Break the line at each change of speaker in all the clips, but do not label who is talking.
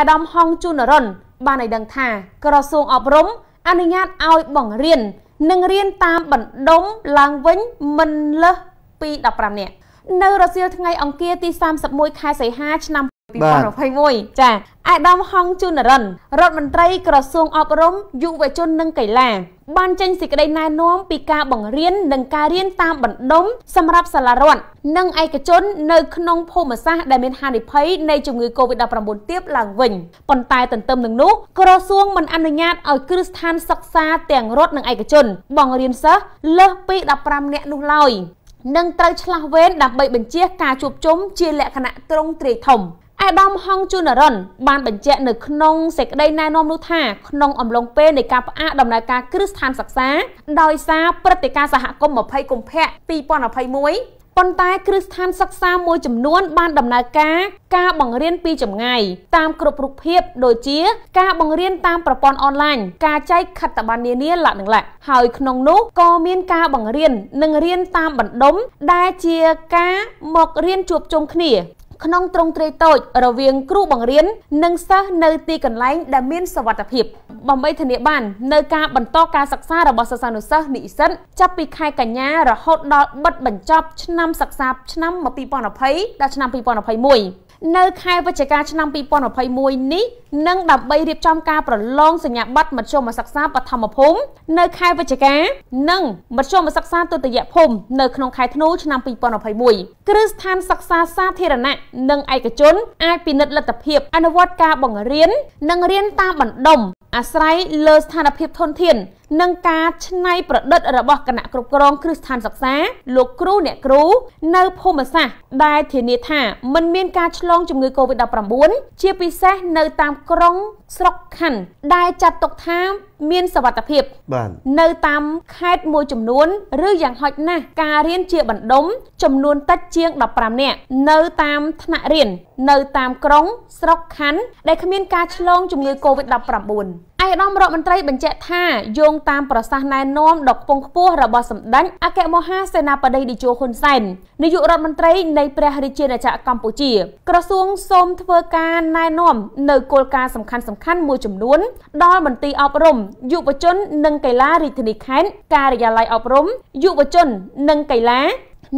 អាដាមហងជូនរុនបានឲ្យដឹងថាក្រសួងអប់រំអនុញ្ញាតឲ្យបង្រៀននិងរៀនតាមបណ្ដុំឡើងវិញមិនលើសពី15នាក់នៅរសៀលថ្ងៃអង្គារទី31ខែសីហាឆ្នាំ 2021ចាអាដាមហងជុនរិនរដ្ឋមន្ត្រីក្រសួងអប់រំយុវជននិងកីឡាបានចេញសេចក្តីណែនាំពីការបង្រៀននិងការរៀនតាមបណ្ដុំសម្រាប់សាលារដ្ឋនិងឯកជននៅក្នុងភូមិសាស្ត្រដែលមានហានិភ័យនៃជំងឺ Covid-19 ទៀបឡើងវិញប៉ុន្តែទន្ទឹមនឹងនោះក្រសួងមិនអនុញ្ញាតឲ្យគ្រឹះស្ថានសិក្សាទាំងរដ្ឋនិងឯកជន បង្រៀនសិស្សលើសពី15នាក់នោះឡើយនិងត្រូវឆ្លាស់វេនដើម្បីបញ្ជាការជួបជុំជាលក្ខណៈត្រង់ទ្រាយធំ អាដាមហងជូនរ៉ុនបានបញ្ជាក់នៅក្នុងសេចក្តីណែនាំនោះថាក្នុងអំឡុងពេលនៃការផ្អាកដំណើរការគ្រឹះស្ថានសិក្សាដោយសារព្រឹត្តិការណ៍សហគមន៍20កុម្ភៈ2021ប៉ុន្តែគ្រឹះស្ថានសិក្សាមួយចំនួន បានដំណើរការការបង្រៀនពីចម្ងាយតាមគ្រប់រូបភាពដូចជា ការបង្រៀនតាមប្រព័ន្ធអនឡាញការចែកខិត្តប័ណ្ណនានាលក្ខនឹងលក្ខហើយក្នុងនោះក៏មានការបង្រៀននិងរៀនតាមបណ្ដុំដែលជាការមករៀនជួបជុំគ្នា ក្នុងទ្រង់ទ្រាយតូច រវាងគ្រូបង្រៀននិងសិស្សនៅទីកន្លែងដែលមានសុវត្ថិភាពដើម្បីធានាបាននៅការបន្តការសិក្សារបស់សិស្សានុសិស្សនិស្សិតចាប់ពីខែកញ្ញារហូតដល់បិទបញ្ចប់ឆ្នាំសិក្សាឆ្នាំ2020ដល់ឆ្នាំ2021 នៅខែវិច្ឆិកាឆ្នាំ2021នេះនិងដើម្បីរៀបចំការប្រឡងសញ្ញាបត្រមធ្យមសិក្សាបឋមភូមិនៅខែវិច្ឆិកានិងមធ្យមសិក្សាទុតិយភូមិនៅក្នុងខែធ្នូឆ្នាំ2021គ្រឹះស្ថានសិក្សាសាធារណៈនិងឯកជនអាចពិនិត្យលទ្ធភាពអនុវត្តការបង្រៀននិងរៀនតាមបណ្ដុំអាស្រ័យលើស្ថានភាពធនធាន និងការច្នៃប្រឌិតរបស់គណៈគ្រប់គ្រងគ្រឹះស្ថានសិក្សាលោកគ្រូអ្នកគ្រូនៅភូមិសាស្ត្រដែលធានាថាមិនមានការឆ្លងជំងឺ Covid-19 ជាពិសេសនៅតាមក្រុងស្រុកខណ្ឌដែលចាត់ទុកថាមានសវត្ថភាព
បាទ
នៅតាមខេត្តមួយចំនួន ឬយ៉ាងហោចណាស់ការរៀនជាបណ្ដុំចំនួនតិចជាង15នាក់នៅតាមថ្នាក់រៀននៅតាមក្រុងស្រុកខណ្ឌដែលគ្មានការឆ្លងជំងឺ Covid-19 ឯកឧត្តមរដ្ឋមន្ត្រីបញ្ជាក់ថាយោងតាមប្រសាសន៍ណែនាំដ៏ខ្ពង់ខ្ពស់របស់សម្ដេចអគ្គមហាសេនាបតីតេជោហ៊ុនសែននាយករដ្ឋមន្ត្រីនៃព្រះរាជាណាចក្រកម្ពុជា ក្រសួងសូមធ្វើការណែនាំនៅគោលការណ៍សំខាន់សំខាន់មួយចំនួន ដល់មន្ទីរអប់រំយុវជន និងកីឡារាជធានីខេត្តការិយាល័យអប់រំយុវជន និងកីឡា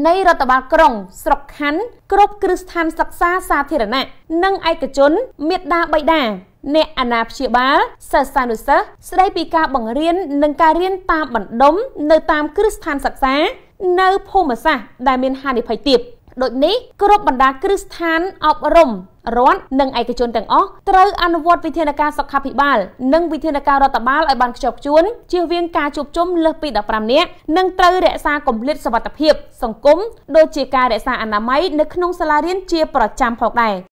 នៃរដ្ឋបាលក្រុង ស្រុកខណ្ឌគ្រប់គ្រឹះស្ថានសិក្សាសាធារណៈនិងឯកជនមេដាបៃតា អ្នកអាណាព្យាបាលសិស្សានុសិស្សស្ដីពីការបង្រៀននិងការរៀនតាមបណ្ដុំនៅតាមគ្រឹះស្ថានសិក្សានៅភូមិសាស្ត្រដែលមានហានិភ័យទាបដូចនេះគ្រប់បណ្ដាគ្រឹះស្ថានអប់រំរដ្ឋនិងឯកជនទាំងអស់ត្រូវអនុវត្តវិធានការសុខាភិបាល និងវិធានការរដ្ឋបាលឲ្យបានខ្ជាប់ខ្ជួនជៀសវាងការជួបជុំលើសពី15នាក់និងត្រូវរក្សាគម្លាតសុវត្ថិភាព សង្គមដូចជាការរក្សាអនាម័យនៅក្នុងសាលារៀនជាប្រចាំផងដែរ